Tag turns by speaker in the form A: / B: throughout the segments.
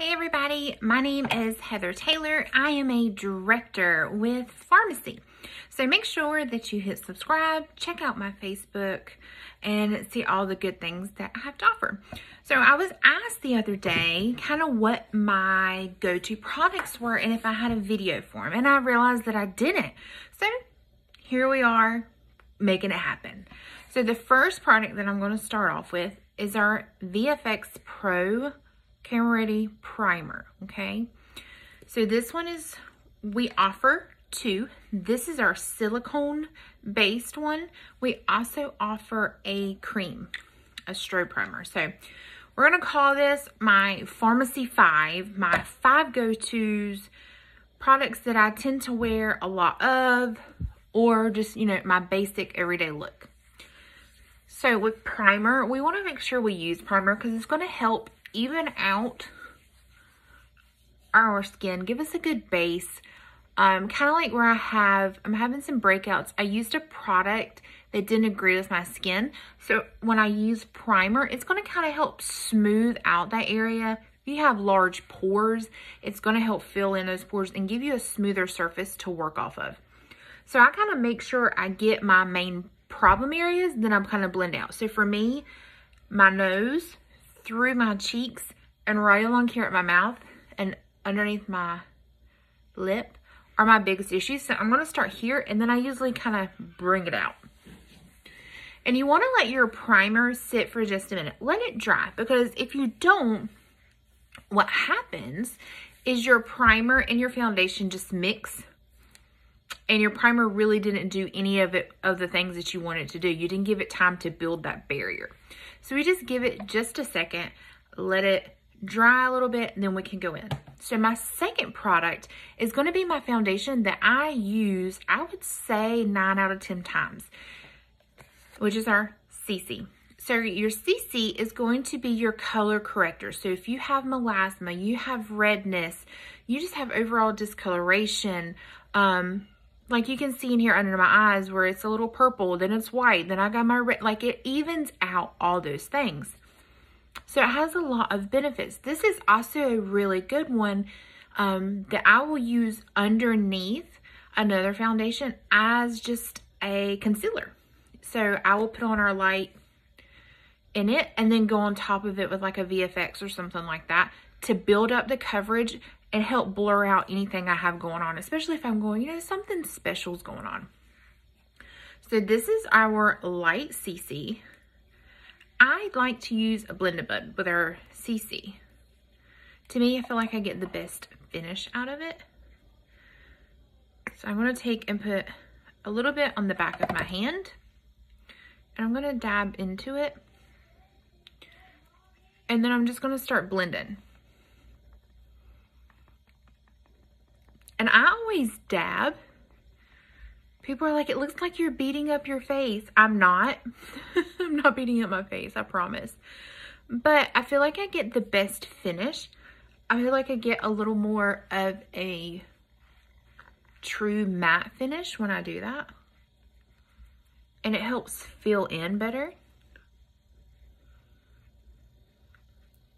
A: Hey everybody, my name is Heather Taylor. I am a director with Farmasi. So make sure that you hit subscribe, check out my Facebook, and see all the good things that I have to offer. So I was asked the other day kind of what my go-to products were and if I had a video for them. And I realized that I didn't. So here we are making it happen. So the first product that I'm going to start off with is our VFX Pro Camera Ready Primer, okay? So this one is, we offer two. This is our silicone based one. We also offer a cream, a strobe primer. So we're gonna call this my Farmasi 5, my five go-tos, products that I tend to wear a lot of, or just, you know, my basic everyday look. So with primer, we wanna make sure we use primer because it's gonna help even out our skin, give us a good base. Um, kind of like where I have, I'm having some breakouts. I used a product that didn't agree with my skin. So when I use primer, it's going to kind of help smooth out that area. If you have large pores, it's going to help fill in those pores and give you a smoother surface to work off of. So I kind of make sure I get my main problem areas, then I'm kind of blend out. So for me, my nose, through my cheeks and right along here at my mouth and underneath my lip are my biggest issues. So I'm going to start here and then I usually kind of bring it out. And you want to let your primer sit for just a minute. Let it dry because if you don't, what happens is your primer and your foundation just mix and your primer really didn't do any of it of the things that you wanted to do. You didn't give it time to build that barrier. So we just give it just a second, let it dry a little bit, and then we can go in. So my second product is going to be my foundation that I use, I would say 9 out of 10 times, which is our CC. So your CC is going to be your color corrector. So if you have melasma, you have redness, you just have overall discoloration, um, like you can see in here under my eyes where it's a little purple, then it's white, then I got my red, like it evens out all those things. So it has a lot of benefits. This is also a really good one um, that I will use underneath another foundation as just a concealer. So I will put on our light in it and then go on top of it with like a VFX or something like that to build up the coverage and help blur out anything I have going on, especially if I'm going, you know, something special's going on. So this is our light CC. I like to use a blender bud with our CC. To me, I feel like I get the best finish out of it. So I'm going to take and put a little bit on the back of my hand. And I'm going to dab into it. And then I'm just going to start blending. And I always dab. People are like, it looks like you're beating up your face. I'm not. I'm not beating up my face, I promise. But I feel like I get the best finish. I feel like I get a little more of a true matte finish when I do that. And it helps fill in better.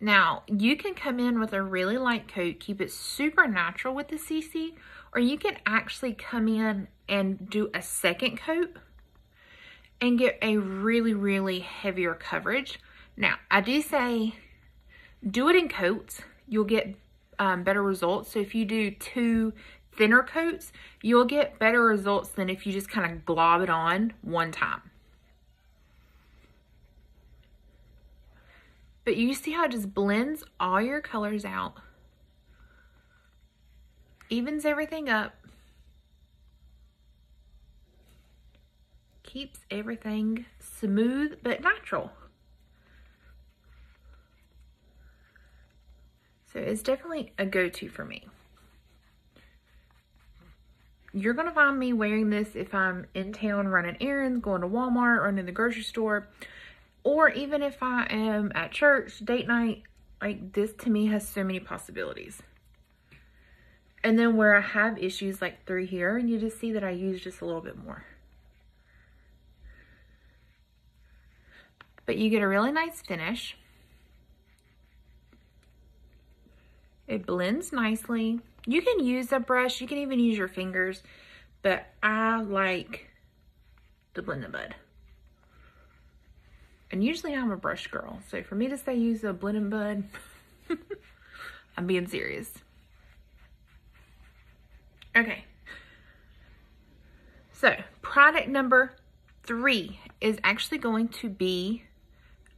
A: Now, you can come in with a really light coat, keep it super natural with the CC, or you can actually come in and do a second coat and get a really, really heavier coverage. Now, I do say do it in coats. You'll get um, better results. So if you do two thinner coats, you'll get better results than if you just kind of glob it on one time. But you see how it just blends all your colors out. Evens everything up. Keeps everything smooth but natural. So it's definitely a go-to for me. You're going to find me wearing this if I'm in town running errands, going to Walmart, running the grocery store, or even if I am at church, date night, like this to me has so many possibilities. And then where I have issues like through here, and you just see that I use just a little bit more. But you get a really nice finish. It blends nicely. You can use a brush. You can even use your fingers. But I like the Blend and Bud. And usually I'm a brush girl. So for me to say use a Blend and Bud, I'm being serious. Okay. So product number three is actually going to be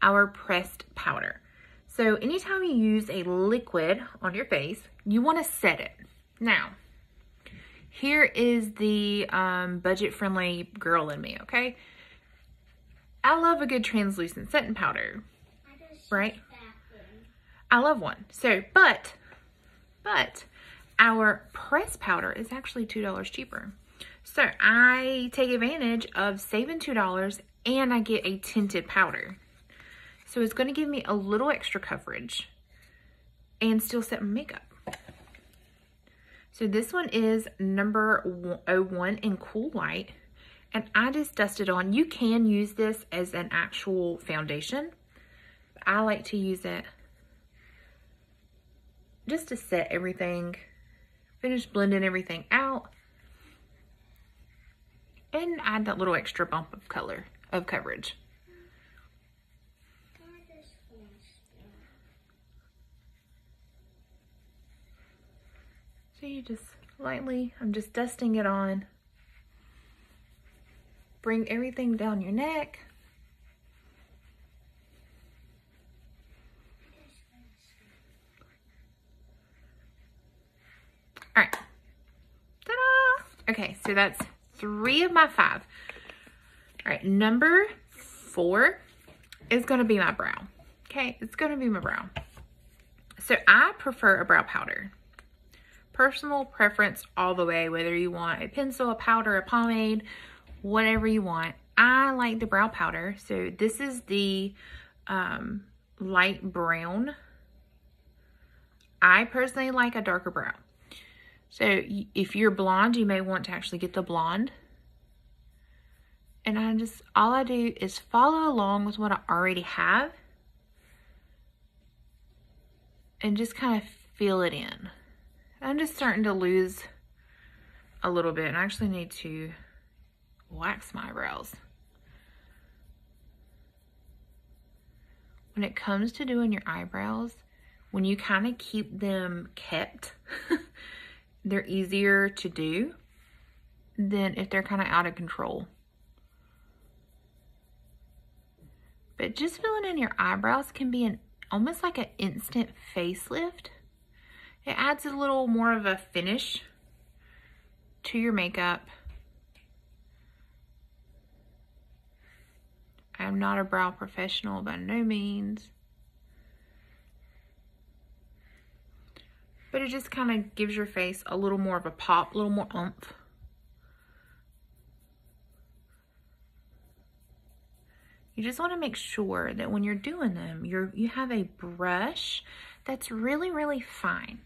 A: our pressed powder. So anytime you use a liquid on your face, you want to set it. Now, here is the um, budget-friendly girl in me, okay? I love a good translucent setting powder, right? I love one. So, but, but, our press powder is actually $2 cheaper. So, I take advantage of saving $2 and I get a tinted powder. So, it's going to give me a little extra coverage and still set my makeup. So this one is number 01 in Cool White. And I just dusted on. You can use this as an actual foundation. I like to use it just to set everything, finish blending everything out, and add that little extra bump of color, of coverage. So you just lightly, I'm just dusting it on. Bring everything down your neck. All right. Ta-da! Okay, so that's three of my five. All right, number four is gonna be my brow. Okay, it's gonna be my brow. So I prefer a brow powder personal preference all the way, whether you want a pencil, a powder, a pomade, whatever you want. I like the brow powder. So this is the um, light brown. I personally like a darker brow. So if you're blonde, you may want to actually get the blonde. And I just, all I do is follow along with what I already have. And just kind of fill it in. I'm just starting to lose a little bit. And I actually need to wax my brows. When it comes to doing your eyebrows, when you kind of keep them kept, they're easier to do than if they're kind of out of control. But just filling in your eyebrows can be an almost like an instant facelift. It adds a little more of a finish to your makeup. I'm not a brow professional by no means. But it just kind of gives your face a little more of a pop, a little more oomph. You just want to make sure that when you're doing them, you're you have a brush that's really, really fine.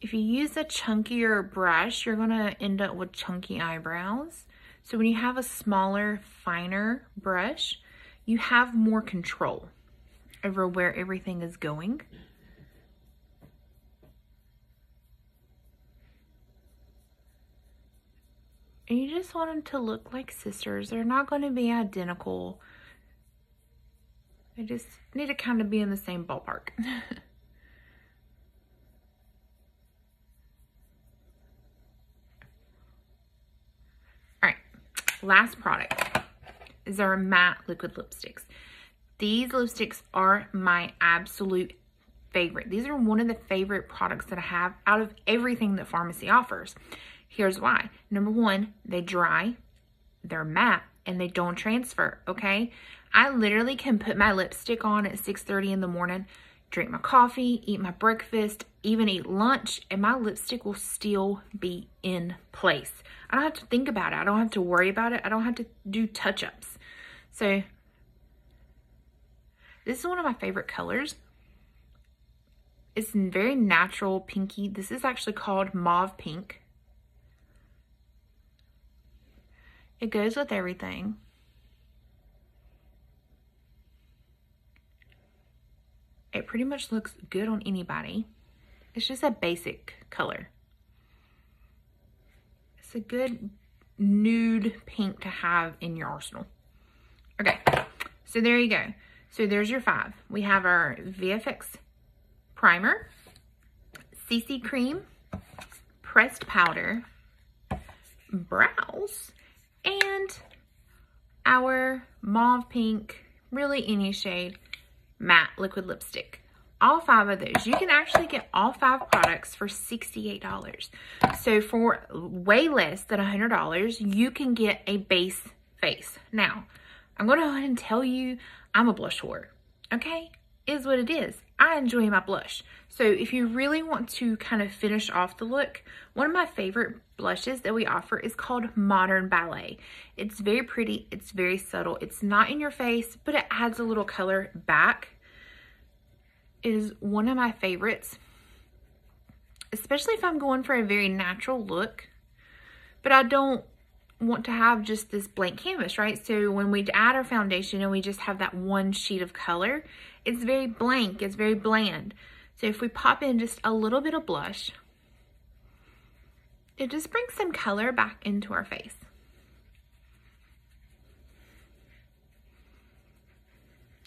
A: If you use a chunkier brush, you're going to end up with chunky eyebrows. So when you have a smaller, finer brush, you have more control over where everything is going. And you just want them to look like sisters. They're not going to be identical. They just need to kind of be in the same ballpark. Last product is our matte liquid lipsticks. These lipsticks are my absolute favorite. These are one of the favorite products that I have out of everything that Farmasi offers. Here's why. Number one, they dry, they're matte, and they don't transfer, okay? I literally can put my lipstick on at 6.30 in the morning, drink my coffee, eat my breakfast, even eat lunch, and my lipstick will still be in place. I don't have to think about it. I don't have to worry about it. I don't have to do touch-ups. So this is one of my favorite colors. It's very natural pinky. This is actually called mauve pink. It goes with everything. It pretty much looks good on anybody. It's just a basic color. It's a good nude pink to have in your arsenal. Okay, so there you go. So there's your five. We have our VFX primer, CC cream, pressed powder, brows, and our mauve pink, really any shade, matte liquid lipstick. All five of those. You can actually get all five products for $68. So for way less than $100, you can get a base face. Now, I'm going to go ahead and tell you I'm a blush whore. Okay? Is what it is. I enjoy my blush. So if you really want to kind of finish off the look, one of my favorite blushes that we offer is called Modern Ballet. It's very pretty. It's very subtle. It's not in your face, but it adds a little color back. It is one of my favorites, especially if I'm going for a very natural look. But I don't want to have just this blank canvas, right? So when we add our foundation and we just have that one sheet of color, it's very blank, it's very bland. So if we pop in just a little bit of blush, it just brings some color back into our face.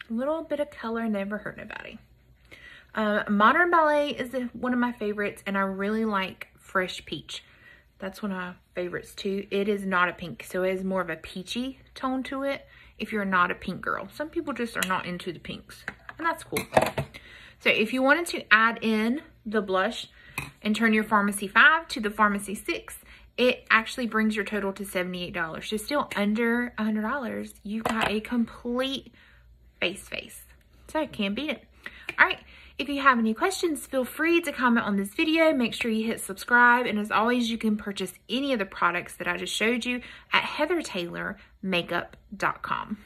A: A little bit of color never hurt nobody. Uh, Modern Ballet is one of my favorites and I really like Fresh Peach. That's one of my favorites too. It is not a pink, so it is more of a peachy tone to it if you're not a pink girl. Some people just are not into the pinks, and that's cool. So if you wanted to add in the blush and turn your Farmasi 5 to the Farmasi 6, it actually brings your total to $78. So still under $100, you got a complete face face. So I can't beat it. All right. If you have any questions, feel free to comment on this video. Make sure you hit subscribe. And as always, you can purchase any of the products that I just showed you at heathertaylormakeup.com.